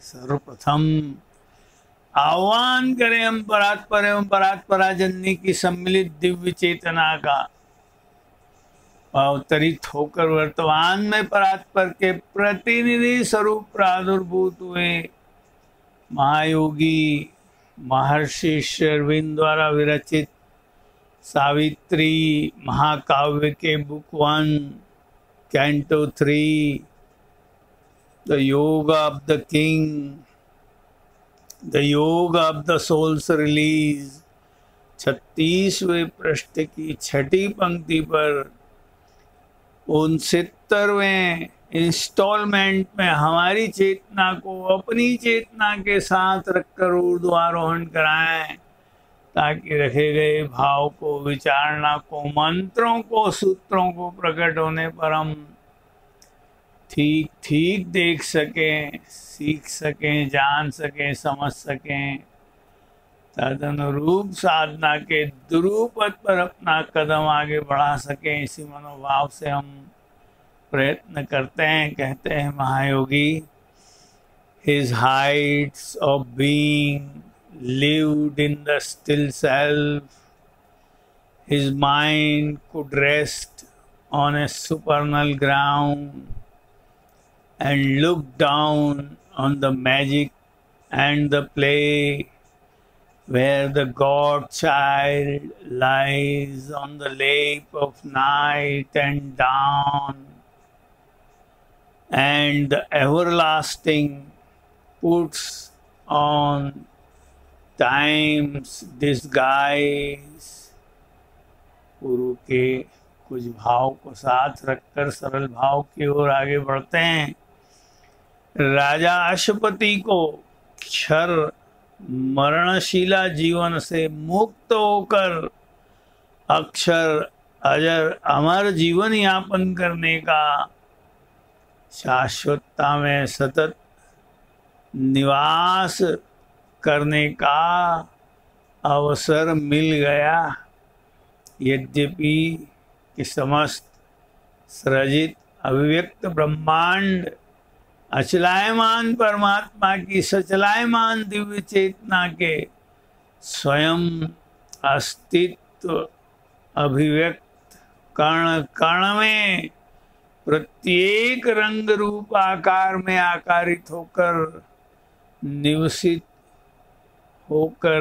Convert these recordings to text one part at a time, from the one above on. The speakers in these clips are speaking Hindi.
सर्वप्रथम आह्वान करें हम परात्पर एवं परात्परा जननी की सम्मिलित दिव्य चेतना का। अवतरित होकर वर्तमान में परात्पर के प्रतिनिधि स्वरूप प्रादुर्भूत हुए। महायोगी, महर्षि शेरविन द्वारा विरचित सावित्री महाकाव्य के book one, canto three the yoga of the king the yoga of the soul's release छत्तीसवें पृष्ठ की छठी पंक्ति पर उनसत्तरवें इंस्टॉलमेंट में हमारी चेतना को अपनी चेतना के साथ रखकर ऊर्ध्वारोहण कराएँ, ताकि रखे गए भाव को, विचारणा को, मंत्रों को, सूत्रों को प्रकट होने पर हम ठीक ठीक देख सकें, सीख सकें, जान सकें, समझ सकें। तदनुरूप साधना के दुरूपद पर अपना कदम आगे बढ़ा सकें। इसी मनोभाव से हम प्रयत्न करते हैं, कहते हैं महायोगी his heights of being lived in the still self his mind could rest on a supernal ground and look down on the magic and the play where the god child lies on the lap of night and dawn and the everlasting puts on time's disguise गुरु के कुछ भाव को साथ रखकर सरल भाव की ओर आगे बढ़ते हैं राजा अशुपति को क्षर मरणशिला जीवन से मुक्त होकर अक्षर, अजर, अमर जीवन यापन करने का शाश्वतता में सतत निवास करने का अवसर मिल गया। यद्यपि कि समस्त सृजित, अभिव्यक्त ब्रह्मांड अचलायमान परमात्मा की, सचलायमान दिव्य चेतना के स्वयं अस्तित्व अभिव्यक्त कर्ण कर्ण में प्रत्येक रंग रूप आकार में आकारित होकर, निवसित होकर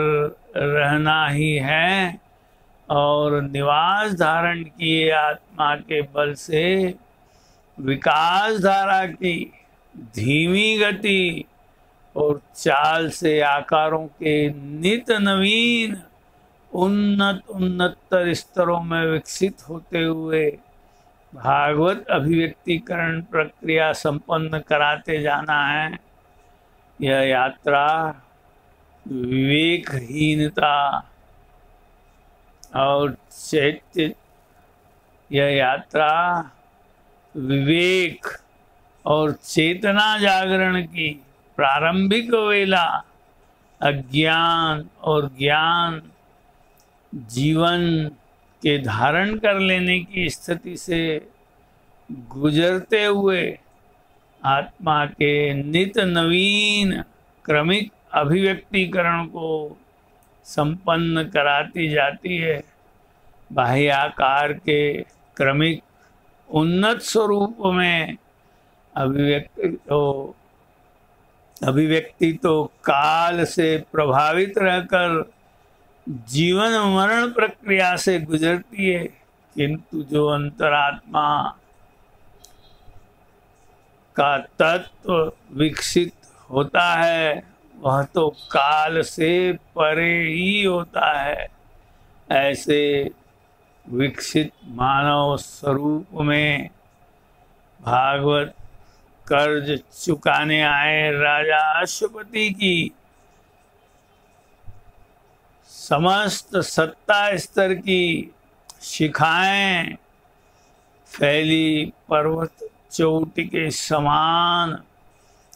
रहना ही है और निवास धारण किए आत्मा के बल से विकास धारा की धीमी गति और चाल से आकारों के नित नवीन उन्नत उन्नतर स्तरों में विकसित होते हुए भागवत अभिव्यक्तिकरण प्रक्रिया संपन्न कराते जाना है। यह यात्रा विवेकहीनता और चैत्य यह यात्रा विवेक और चेतना जागरण की प्रारंभिक वेला, अज्ञान और ज्ञान जीवन के धारण कर लेने की स्थिति से गुजरते हुए आत्मा के नित नवीन क्रमिक अभिव्यक्तिकरण को संपन्न कराती जाती है। बाह्य आकार के क्रमिक उन्नत स्वरूप में अभिव्यक्ति तो अभिव्यक्ति तो काल से प्रभावित रहकर जीवन मरण प्रक्रिया से गुजरती है, किंतु जो अंतरात्मा का तत्व विकसित होता है, वह तो काल से परे ही होता है। ऐसे विकसित मानव स्वरूप में भागवत कर्ज चुकाने आए राजा अश्वपति की। समस्त सत्ता स्तर की शिखाएँ फैली पर्वत चोटी के समान।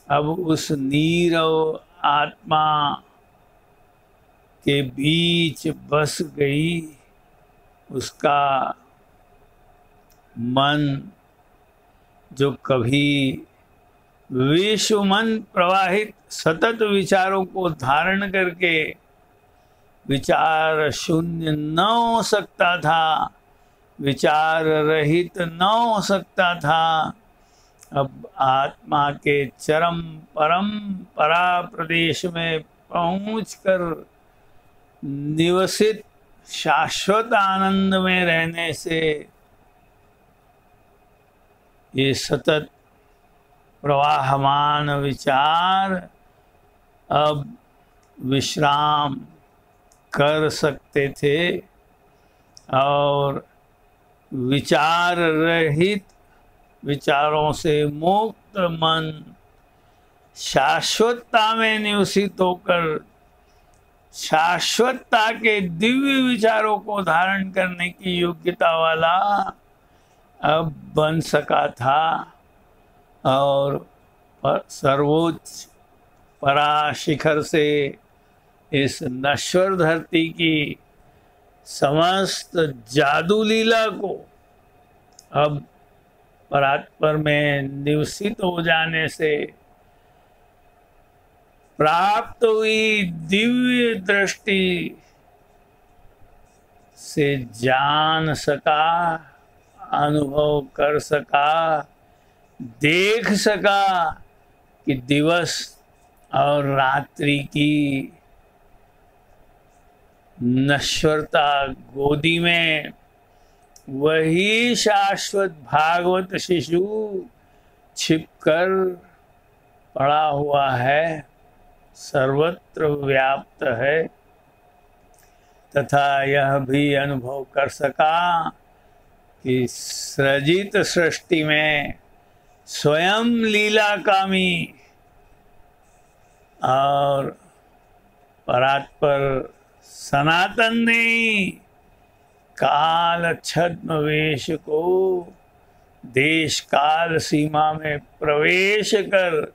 अब उस नीरव आत्मा के बीच बस गई। उसका मन जो कभी विश्व मन प्रवाहित सतत विचारों को धारण करके विचार शून्य न हो सकता था, विचार रहित न हो सकता था। अब आत्मा के चरम परम परा प्रदेश में पहुंचकर निवसित शाश्वत आनंद में रहने से ये सतत प्रवाहमान विचार, अब विश्राम कर सकते थे और विचार रहित, विचारों से मुक्त मन शाश्वतता में निवसित होकर, शाश्वतता के दिव्य विचारों को धारण करने की योग्यता वाला अब बन सका था। और सर्वोच्च पराशिखर से इस नश्वर धरती की समस्त जादू लीला को अब परात्पर में निवसित हो जाने से प्राप्त हुई दिव्य दृष्टि से जान सका, अनुभव कर सका। देख सका कि दिवस और रात्रि की नश्वरता गोदी में, वही शाश्वत भागवत शिशु छिपकर पड़ा हुआ है, सर्वत्र व्याप्त है। तथा यह भी अनुभव कर सका कि सृजित सृष्टि में स्वयं लीला कामी और परात्पर सनातन ने काल छद्म वेश को देश काल सीमा में प्रवेश कर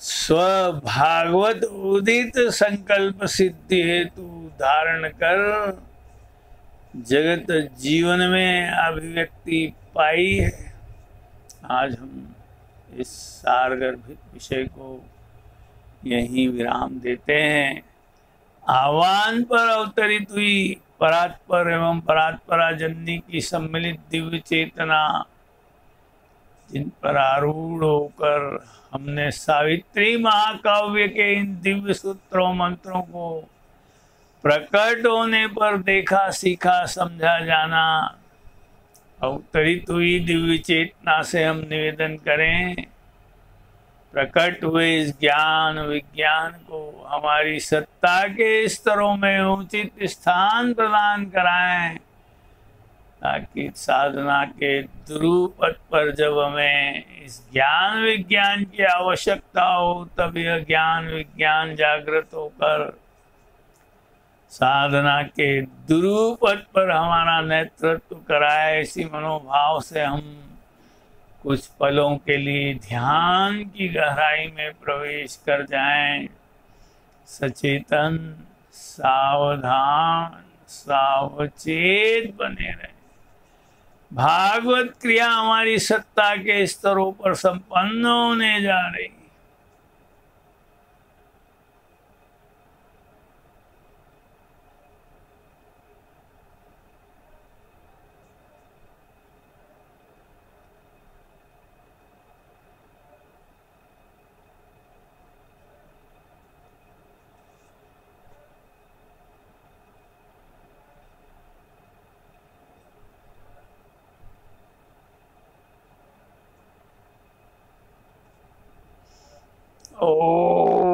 स्वभागवत उदित संकल्प सिद्धि हेतु धारण कर जगत जीवन में अभिव्यक्ति पाई है। आज हम इस सारगर्भित विषय को यही विराम देते हैं। आह्वान पर अवतरित हुई परात्पर एवं परात्परा जननी की सम्मिलित दिव्य चेतना, जिन पर आरूढ़ होकर हमने सावित्री महाकाव्य के इन दिव्य सूत्रों मंत्रों को प्रकट होने पर देखा, सीखा, समझा, जाना अवतरित हुई दिव्य चेतना से हम निवेदन करें। प्रकट हुए इस ज्ञान विज्ञान को हमारी सत्ता के स्तरों में उचित स्थान प्रदान कराएँ, ताकि साधना के ध्रुव पर जब हमें इस ज्ञान विज्ञान की आवश्यकता हो, तब यह ज्ञान विज्ञान जागृत होकर साधना के दुरुपद पर हमारा नेतृत्व कराए, इसी मनोभाव से हम कुछ पलों के लिए ध्यान की गहराई में प्रवेश कर जाएँ। सचेतन, सावधान, सावचेत बने रहे। भागवत क्रिया हमारी सत्ता के स्तरों पर संपन्न होने जा रही Oh.